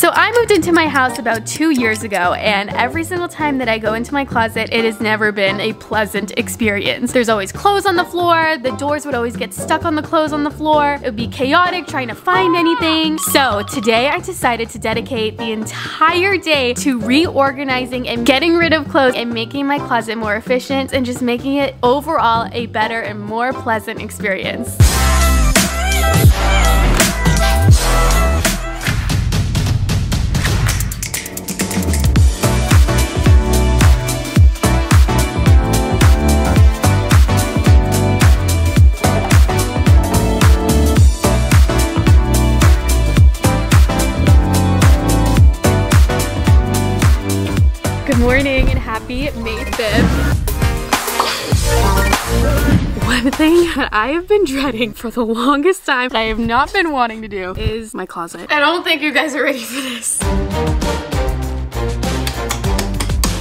So I moved into my house about two years ago and every single time that I go into my closet, it has never been a pleasant experience. There's always clothes on the floor, the doors would always get stuck on the clothes on the floor, it would be chaotic trying to find anything. So today I decided to dedicate the entire day to reorganizing and getting rid of clothes and making my closet more efficient and just making it overall a better and more pleasant experience. Happy May 5th. One thing that I have been dreading for the longest time that I have not been wanting to do is my closet. I don't think you guys are ready for this.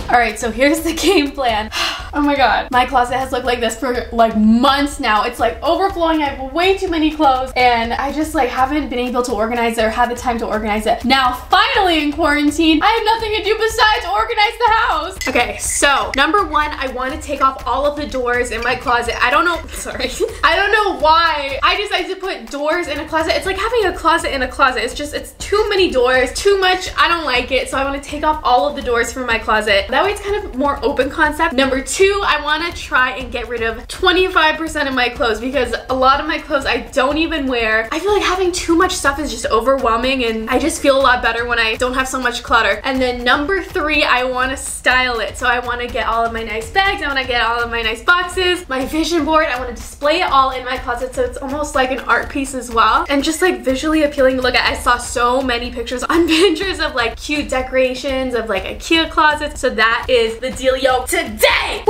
All right, so here's the game plan. Oh my god. My closet has looked like this for like months now. It's like overflowing. I have way too many clothes and I just like haven't been able to organize it or have the time to organize it. Now, finally in quarantine, I have nothing to do besides organize the house. Okay, so number one, I want to take off all of the doors in my closet. I don't know, sorry. I don't know why I decided to put doors in a closet. It's like having a closet in a closet. It's just, it's too many doors, too much. I don't like it. So I want to take off all of the doors from my closet. That way it's kind of more open concept. Number two, Two, I want to try and get rid of 25% of my clothes because a lot of my clothes I don't even wear. I feel like having too much stuff is just overwhelming and I just feel a lot better when I don't have so much clutter. And then number three, I want to style it. So I want to get all of my nice bags. I want to get all of my nice boxes, my vision board. I want to display it all in my closet so it's almost like an art piece as well. And just like visually appealing to look at. I saw so many pictures on Pinterest of like cute decorations of like IKEA closets. So that is the dealio today.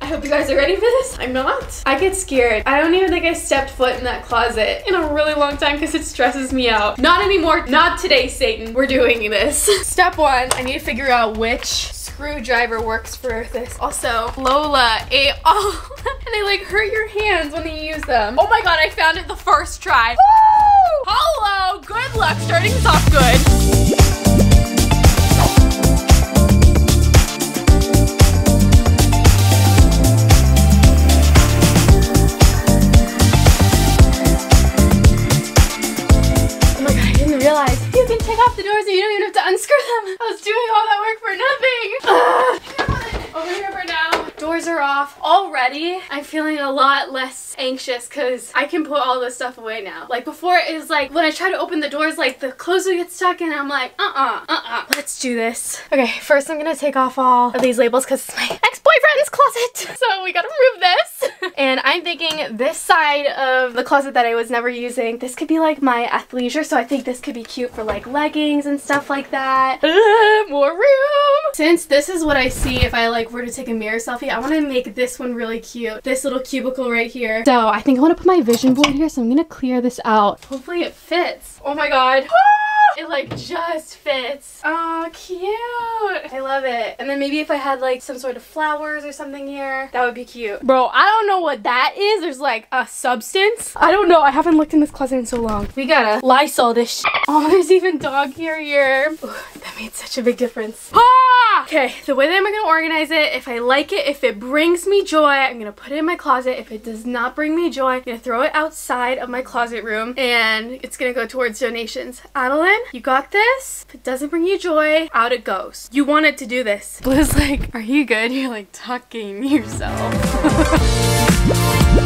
I hope you guys are ready for this. I'm not. I get scared. I don't even think I stepped foot in that closet in a really long time because it stresses me out. Not anymore. Not today, Satan. We're doing this. Step one, I need to figure out which screwdriver works for this. Also, Lola ate all, and they like hurt your hands when you use them. Oh my god, I found it the first try. Woo! Hello, good luck starting this off good. Unscrew them. I was doing all that work for nothing. Ugh. Over here for now. Doors are off already. I'm feeling a lot less anxious because I can put all this stuff away now. Like before it was like when I try to open the doors like the clothes would get stuck and I'm like uh-uh, uh-uh. Let's do this. Okay, first I'm gonna take off all of these labels because it's my ex-boyfriend's closet. So we gotta move this. and I'm thinking this side of the closet that I was never using, this could be like my athleisure. So I think this could be cute for like leggings and stuff like that. Ugh, more room. Since this is what I see if I like were to take a mirror selfie, I want to make this one really cute. This little cubicle right here. So I think I want to put my vision board here. So I'm going to clear this out. Hopefully it fits. Oh my god. Ah! It like just fits. Oh, cute. I love it. And then maybe if I had like some sort of flowers or something here, that would be cute. Bro, I don't know what that is. There's like a substance. I don't know. I haven't looked in this closet in so long. We gotta Lysol this. Oh, there's even dog hair here. Ooh, that made such a big difference. Ah! Okay, the way that I'm gonna organize it, if I like it, if it brings me joy, I'm gonna put it in my closet. If it does not bring me joy, I'm gonna throw it outside of my closet room and it's gonna go towards donations. Adelaine, you got this. If it doesn't bring you joy, out it goes. You wanted to do this. Blue's like, are you good? You're like tucking yourself.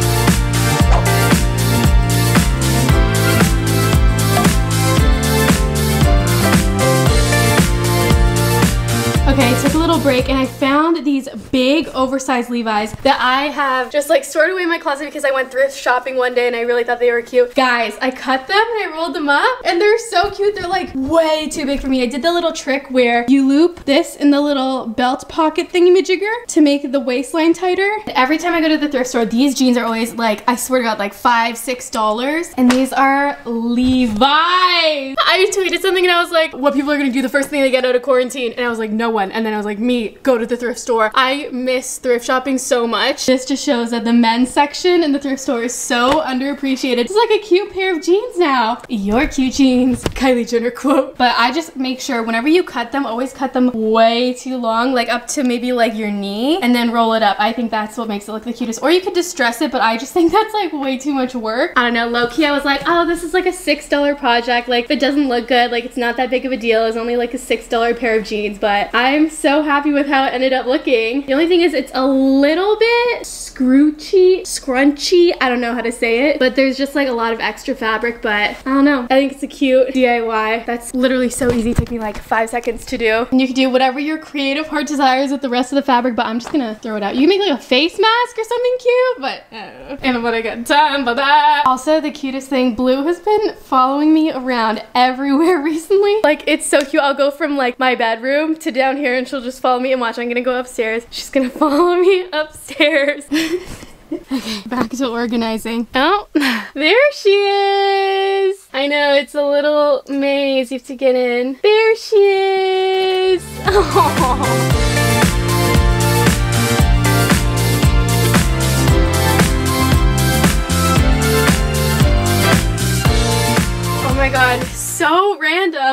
Okay, I took a little break and I found these big oversized Levi's that I have just like stored away in my closet because I went thrift shopping one day and I really thought they were cute. Guys, I cut them and I rolled them up and they're so cute. They're like way too big for me. I did the little trick where you loop this in the little belt pocket thingy-majigger to make the waistline tighter. Every time I go to the thrift store, these jeans are always like, I swear to God, like five, six dollars. And these are Levi's. I tweeted something and I was like, what people are gonna do the first thing they get out of quarantine. And I was like, no one. And then I was like, me go to the thrift store. I miss thrift shopping so much. This just shows that the men's section in the thrift store is so underappreciated. It's like a cute pair of jeans now. Your cute jeans. Kylie Jenner quote. But I just make sure whenever you cut them, always cut them way too long, like up to maybe like your knee and then roll it up. I think that's what makes it look the cutest. Or you could distress it, but I just think that's like way too much work. I don't know, low key I was like, oh, this is like a $6 project. Like if it doesn't look good, like it's not that big of a deal. It's only like a $6 pair of jeans, but I'm so happy with how it ended up looking. The only thing is it's a little bit scroochy, scrunchy. I don't know how to say it, but there's just like a lot of extra fabric, but I don't know. I think it's a cute DIY. That's literally so easy. It took me like five seconds to do. And you can do whatever your creative heart desires with the rest of the fabric, but I'm just gonna throw it out. You can make like a face mask or something cute, but know. And when I get time for that. Also, the cutest thing, Blue has been following me around everywhere recently. Like, it's so cute. I'll go from like my bedroom to down here and she'll just follow me and watch. I'm gonna go upstairs. She's gonna follow me upstairs. okay, back to organizing. Oh, there she is. I know, it's a little maze you have to get in. There she is. Oh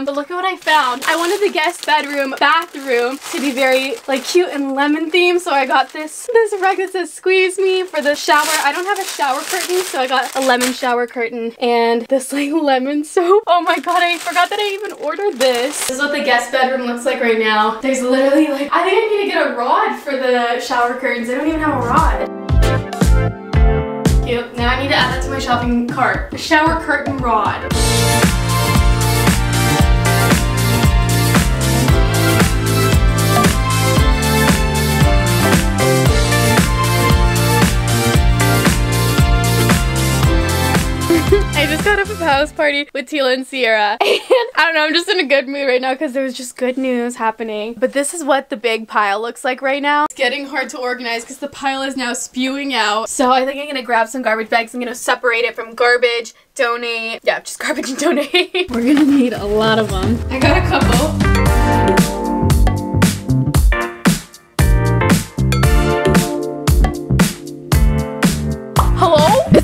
random, but look at what I found. I wanted the guest bedroom bathroom to be very like cute and lemon themed, so I got this this rug that says squeeze me for the shower. I don't have a shower curtain, so I got a lemon shower curtain and this like lemon soap. Oh my god, I forgot that I even ordered this. This is what the guest bedroom looks like right now. There's literally like, I think I need to get a rod for the shower curtains. I don't even have a rod. Now I need to add that to my shopping cart. A shower curtain rod. House party with Tila and Sierra. And I don't know, I'm just in a good mood right now because there was just good news happening. But this is what the big pile looks like right now. It's getting hard to organize because the pile is now spewing out. So I think I'm gonna grab some garbage bags. I'm gonna separate it from garbage, donate. Yeah, just garbage and donate. We're gonna need a lot of them. I got a couple.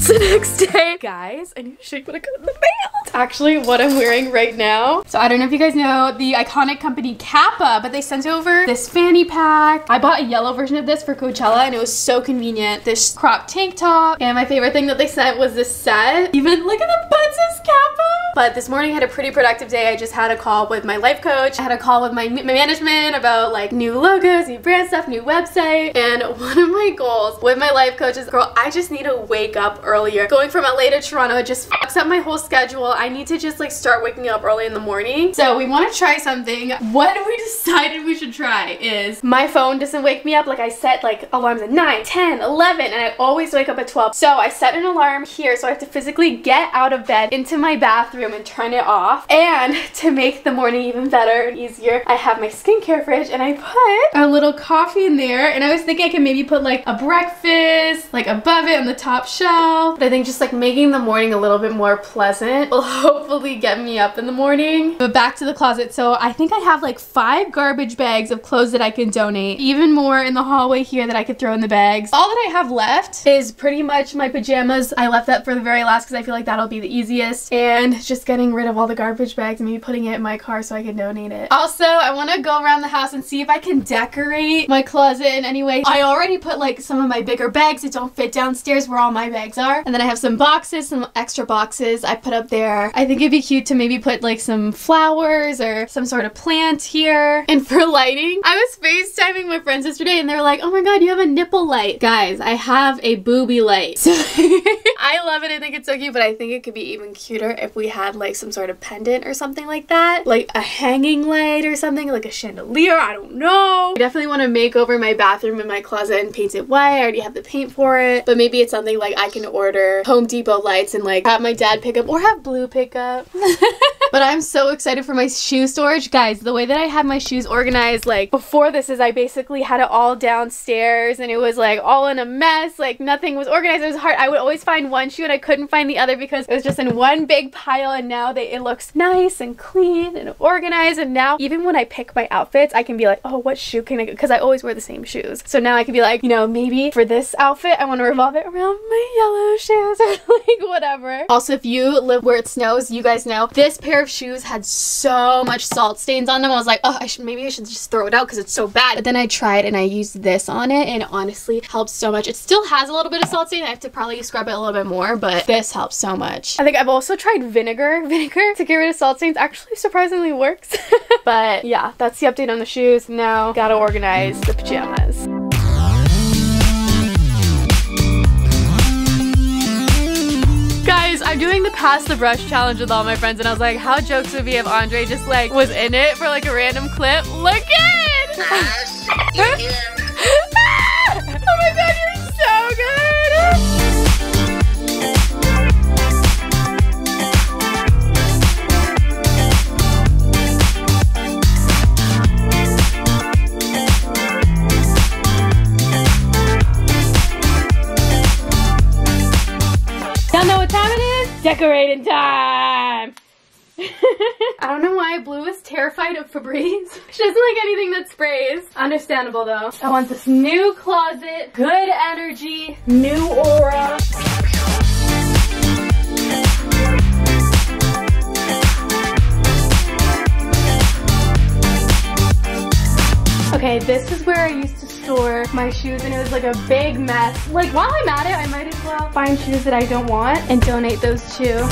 The next day. Guys, I need to you what I got in the mail. It's actually what I'm wearing right now. So I don't know if you guys know the iconic company Kappa, but they sent over this fanny pack. I bought a yellow version of this for Coachella and it was so convenient. This crop tank top. And my favorite thing that they sent was this set. Even look at the button says Kappa. But this morning I had a pretty productive day. I just had a call with my life coach. I had a call with my, my management about like new logos, new brand stuff, new website. And one of my goals with my life coach is, girl, I just need to wake up earlier. Going from LA to Toronto, just fucks up my whole schedule. I need to just like start waking up early in the morning. So we want to try something. What we decided we should try is my phone doesn't wake me up. Like I set like alarms at 9, 10, 11, and I always wake up at 12. So I set an alarm here so I have to physically get out of bed into my bathroom and turn it off. And to make the morning even better and easier, I have my skincare fridge and I put a little coffee in there. And I was thinking I could maybe put like a breakfast like above it on the top shelf. But I think just like making the morning a little bit more pleasant will hopefully get me up in the morning. But back to the closet. So I think I have like five garbage bags of clothes that I can donate. Even more in the hallway here that I could throw in the bags. All that I have left is pretty much my pajamas. I left that for the very last because I feel like that'll be the easiest. And just getting rid of all the garbage bags and maybe putting it in my car so I can donate it. Also, I want to go around the house and see if I can decorate my closet in any way. I already put like some of my bigger bags that don't fit downstairs where all my bags are. And then I have some boxes, some extra boxes I put up there. I think it'd be cute to maybe put like some flowers or some sort of plant here. And for lighting, I was FaceTiming my friends yesterday and they were like, oh my god, you have a nipple light. Guys, I have a booby light. So I love it. I think it's so cute, but I think it could be even cuter if we had like some sort of pendant or something like that. Like a hanging light or something, like a chandelier. I don't know. I definitely want to make over my bathroom and my closet and paint it white. I already have the paint for it, but maybe it's something like I can order Home Depot lights and like have my dad pick up or have Blue pick up. but I'm so excited for my shoe storage. Guys, the way that I had my shoes organized like before this is I basically had it all downstairs and it was like all in a mess. Like nothing was organized. It was hard. I would always find one shoe and I couldn't find the other because it was just in one big pile and now they it looks nice and clean and organized and now even when I pick my outfits I can be like oh what shoe can I because I always wear the same shoes so now I can be like you know maybe for this outfit I want to revolve it around my yellow shoes or like whatever also if you live where it snows you guys know this pair of shoes had so much salt stains on them I was like oh I should maybe I should just throw it out because it's so bad but then I tried and I used this on it and it honestly helps so much it still has a little bit of salt stain I have to probably scrub it a little bit more but this helps so much I think I've also tried vinegar vinegar to get rid of salt stains actually surprisingly works. but yeah, that's the update on the shoes. Now gotta organize the pajamas. I'm doing the pass the brush challenge with all my friends and I was like, how jokes would be if Andre just like was in it for like a random clip? Look at! oh my god, I don't know why Blue is terrified of Febreze. She doesn't like anything that sprays. Understandable though. I want this new closet, good energy, new aura. Okay, this is where I used to store my shoes and it was like a big mess. Like while I'm at it, I might as well find shoes that I don't want and donate those too.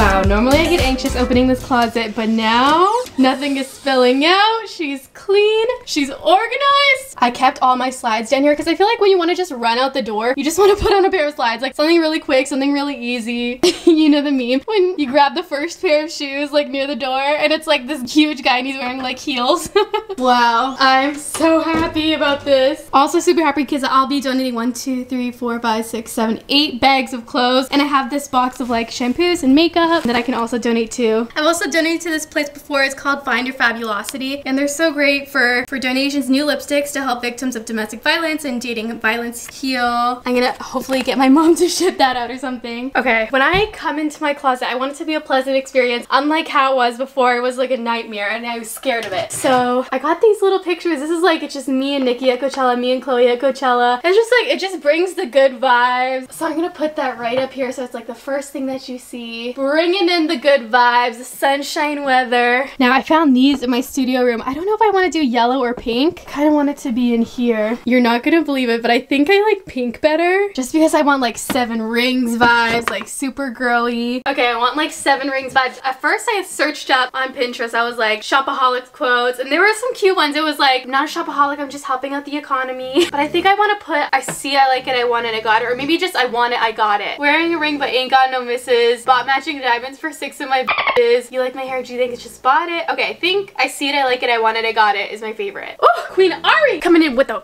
Wow, normally I get anxious opening this closet, but now nothing is spilling out. She's clean. She's organized. I kept all my slides down here because I feel like when you want to just run out the door, you just want to put on a pair of slides. Like something really quick, something really easy. you know the meme? When you grab the first pair of shoes like near the door and it's like this huge guy and he's wearing like heels. wow. I'm so happy about this. Also super happy because I'll be donating one, two, three, four, five, six, seven, eight bags of clothes. And I have this box of like shampoos and makeup that I can also donate to. I've also donated to this place before. It's called Find Your Fabulosity. And they're so great for for, donations new lipsticks to help victims of domestic violence and dating violence heal. I'm gonna hopefully get my mom to ship that out or something. Okay, when I come into my closet, I want it to be a pleasant experience, unlike how it was before. It was like a nightmare and I was scared of it. So I got these little pictures. This is like, it's just me and Nikki at Coachella, me and Chloe at Coachella. It's just like, it just brings the good vibes. So I'm gonna put that right up here so it's like the first thing that you see. Bringing in the good vibes, the sunshine weather. Now I found these in my studio room. I don't know if I want to do yellow yellow or pink. kind of wanted it to be in here. You're not gonna believe it, but I think I like pink better. Just because I want like seven rings vibes, like super girly. Okay, I want like seven rings vibes. At first I searched up on Pinterest. I was like shopaholic quotes and there were some cute ones. It was like, I'm not a shopaholic, I'm just helping out the economy. But I think I want to put, I see I like it, I want it, I got it. Or maybe just I want it, I got it. Wearing a ring but ain't got no misses. Bought matching diamonds for six of my bitches. You like my hair? Do you think it's just bought it? Okay, I think I see it, I like it, I want it, I got it is my favorite. Oh, Queen Ari coming in with the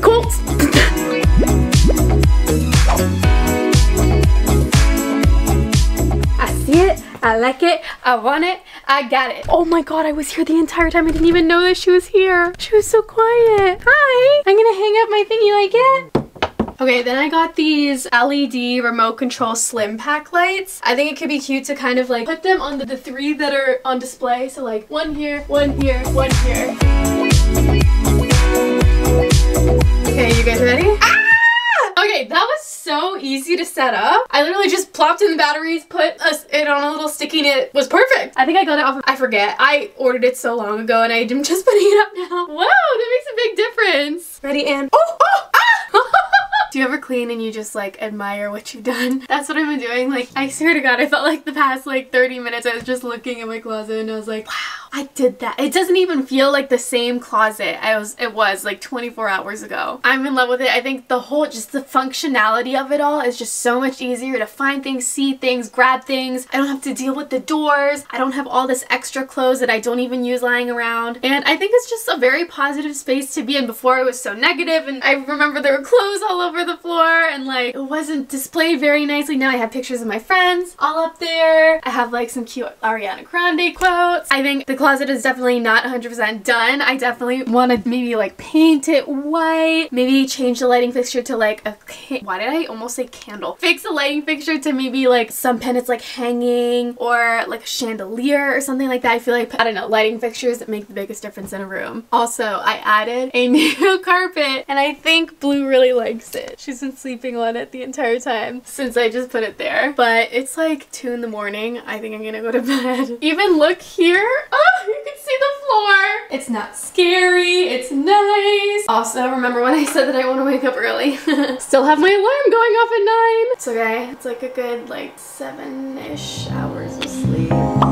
quotes. I see it. I like it. I want it. I got it. Oh my god, I was here the entire time. I didn't even know that she was here. She was so quiet. Hi. I'm gonna hang up my thing. You like it? Okay, then I got these LED remote control slim pack lights. I think it could be cute to kind of like put them on the, the three that are on display. So like one here, one here, one here. Okay, you guys ready? Ah! Okay, that was so easy to set up. I literally just plopped in the batteries, put it on a little sticky and it was perfect. I think I got it off of, I forget. I ordered it so long ago and I'm just putting it up now. Whoa, that makes a big difference. Ready, and oh, oh, ah! Do you ever clean and you just like admire what you've done? That's what I've been doing. Like, I swear to God, I felt like the past like 30 minutes I was just looking at my closet and I was like, wow, I did that. It doesn't even feel like the same closet I was, it was like 24 hours ago. I'm in love with it. I think the whole, just the functionality of it all is just so much easier to find things, see things, grab things. I don't have to deal with the doors. I don't have all this extra clothes that I don't even use lying around. And I think it's just a very positive space to be in. Before it was so negative and I remember there were clothes all over the floor and like it wasn't displayed very nicely. Now I have pictures of my friends all up there. I have like some cute Ariana Grande quotes. I think the closet is definitely not 100% done. I definitely want to maybe like paint it white, maybe change the lighting fixture to like a, why did I almost say candle? Fix the lighting fixture to maybe like some pendants like hanging or like a chandelier or something like that. I feel like, I don't know, lighting fixtures make the biggest difference in a room. Also, I added a new carpet and I think Blue really likes it. She's been sleeping on it the entire time since I just put it there. But it's like 2 in the morning. I think I'm gonna go to bed. Even look here. Oh, you can see the floor. It's not scary. It's nice. Also, remember when I said that I want to wake up early? Still have my alarm going off at 9. It's okay. It's like a good like 7-ish hours of sleep.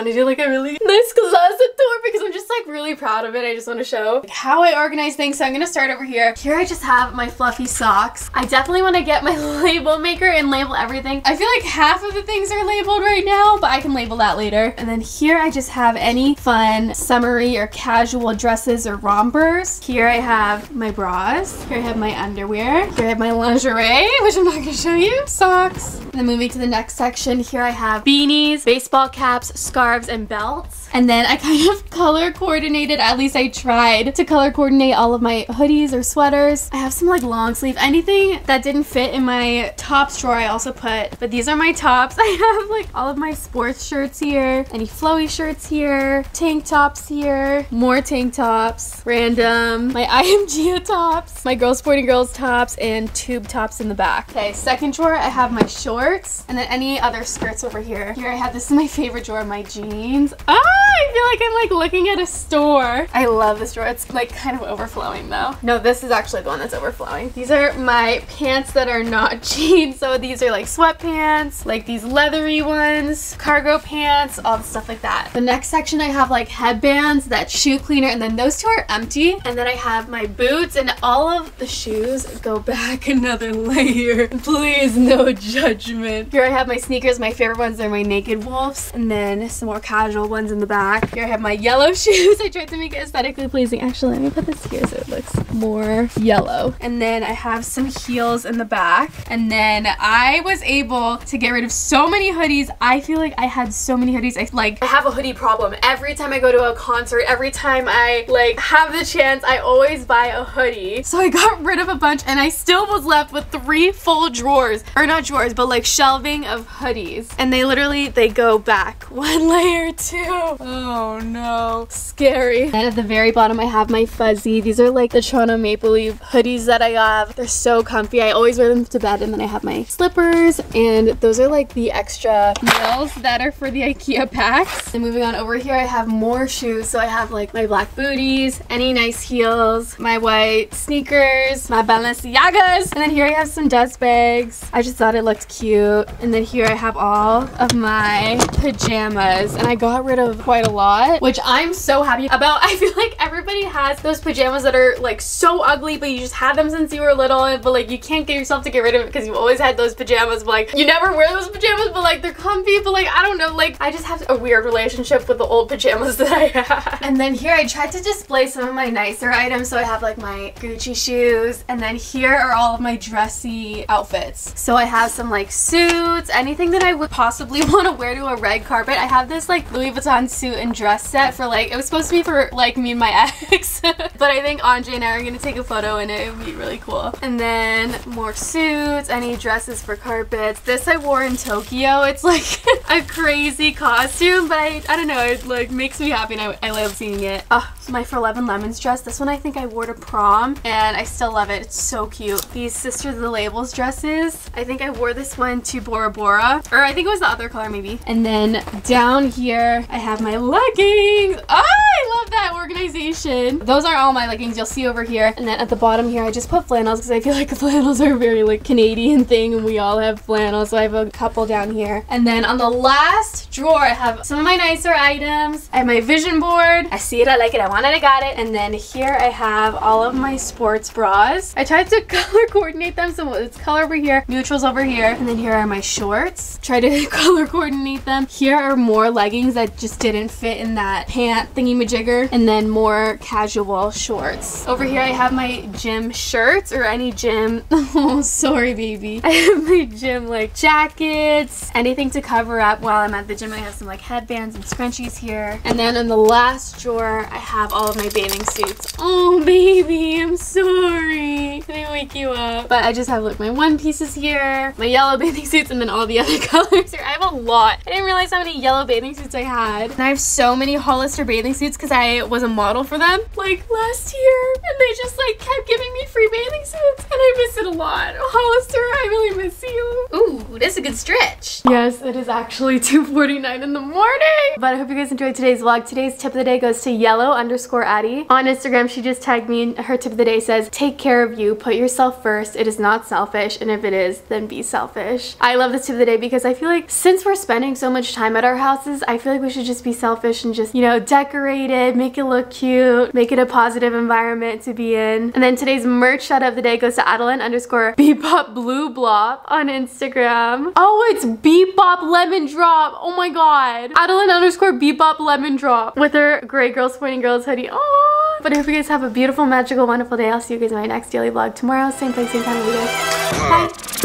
Want to do like a really nice closet tour because I'm just like really proud of it. I just want to show how I organize things. So I'm going to start over here. Here I just have my fluffy socks. I definitely want to get my label maker and label everything. I feel like half of the things are labeled right now, but I can label that later. And then here I just have any fun summery or casual dresses or rompers. Here I have my bras. Here I have my underwear. Here I have my lingerie, which I'm not going to show you. Socks. And then moving to the next section, here I have beanies, baseball caps, scarves, and belts. And then I kind of color coordinated, at least I tried to color coordinate all of my hoodies or sweaters. I have some like long sleeve, anything that didn't fit in my tops drawer I also put, but these are my tops. I have like all of my sports shirts here, any flowy shirts here, tank tops here, more tank tops, random, my IMG tops, my Girls Supporting Girls tops, and tube tops in the back. Okay, second drawer, I have my shorts, and then any other skirts over here. Here I have, this is my favorite drawer, my jeans. Ah, I feel like I'm like looking at a store. I love this drawer. It's like kind of overflowing though. No, this is actually the one that's overflowing. These are my pants that are not jeans. So these are like sweatpants, like these leathery ones, cargo pants, all the stuff like that. The next section I have like headbands, that shoe cleaner, and then those two are empty. And then I have my boots and all of the shoes go back another layer. Please, no judgment. Here I have my sneakers. My favorite ones are my Naked Wolfes. And then some more casual ones in the back. Here I have my yellow shoes. I tried to make it aesthetically pleasing. Actually, let me put this here so it looks more yellow. And then I have some heels in the back. And then I was able to get rid of so many hoodies. I feel like I had so many hoodies. I like I have a hoodie problem. Every time I go to a concert, every time I like have the chance, I always buy a hoodie. So I got rid of a bunch and I still was left with three full drawers. Or not drawers, but like shelving of hoodies. And they literally, they go back one layer, two. Oh no, scary. And at the very bottom, I have my fuzzy. These are like the Toronto Maple Leaf hoodies that I have. They're so comfy. I always wear them to bed and then I have my slippers and those are like the extra nails that are for the Ikea packs. And moving on over here, I have more shoes. So I have like my black booties, any nice heels, my white sneakers, my Balenciagas, and then here I have some dust bags. I just thought it looked cute. And then here I have all of my pajamas and I got rid of quite a lot, which I'm so happy about. I feel like everybody has those pajamas that are like so ugly, but you just had them since you were little, but like you can't get yourself to get rid of it because you've always had those pajamas, but like you never wear those pajamas, but like they're comfy, but like I don't know, like I just have a weird relationship with the old pajamas that I had. And then here I tried to display some of my nicer items, so I have like my Gucci shoes, and then here are all of my dressy outfits. So I have some like suits, anything that I would possibly want to wear to a red carpet. I have this like Louis Vuitton suit and dress set for like, it was supposed to be for like me and my ex. but I think Andre and I are to take a photo and it would be really cool. And then more suits, any dresses for carpets. This I wore in Tokyo. It's like a crazy costume, but I, I don't know, it like makes me happy and I, I love seeing it. Oh, my For Love & Lemons dress. This one I think I wore to prom and I still love it. It's so cute. These Sisters of the Labels dresses. I think I wore this one to Bora Bora or I think it was the other color maybe. And then down here I have my leggings. Oh, I love that organization. Those are all my leggings you'll see over here. And then at the bottom here, I just put flannels because I feel like flannels are a very like Canadian thing and we all have flannels. So I have a couple down here. And then on the last drawer, I have some of my nicer items. I have my vision board. I see it, I like it, I want it, I got it. And then here I have all of my sports bras. I tried to color coordinate them. So it's color over here, neutrals over here. And then here are my shorts. Try to color coordinate them. Here are more leggings that just didn't fit in that pant thingy majigger. And then more casual shorts. Over here I have my gym shirts or any gym. oh, sorry baby. I have my gym like jackets, anything to cover up while I'm at the gym. I have some like headbands and scrunchies here. And then in the last drawer, I have all of my bathing suits. Oh baby, I'm sorry. I wake you up? But I just have like my one pieces here, my yellow bathing suits, and then all the other colors here. I have a lot. I didn't realize how many yellow bathing suits I had. And I have so many Hollister bathing suits because I was a model for them like last year. And they just like kept giving me free bathing suits. And I miss it a lot. Hollister, I really miss you. Ooh, that's a good stretch. Yes, it is actually 2.49 in the morning. But I hope you guys enjoyed today's vlog. Today's tip of the day goes to yellow underscore Addie. On Instagram, she just tagged me and her tip of the day says, take care of you, put yourself first. It is not selfish. And if it is, then be selfish. I love this tip of the day because I feel like since we're spending so much time at our houses, I feel like we should just be selfish and just, you know, decorate it, make it look cute, make it a positive environment to be in. And then today's merch shout out of the day goes to Adeline underscore Bebop Blue Blob on Instagram. Oh, it's Bebop Lemon Drop. Oh my god. Adeline underscore Bebop Lemon Drop with her Gray Girls Supporting Girls hoodie. Oh. But I hope you guys have a beautiful, magical, wonderful day. I'll see you guys in my next daily vlog tomorrow. Same place, same time. Bye.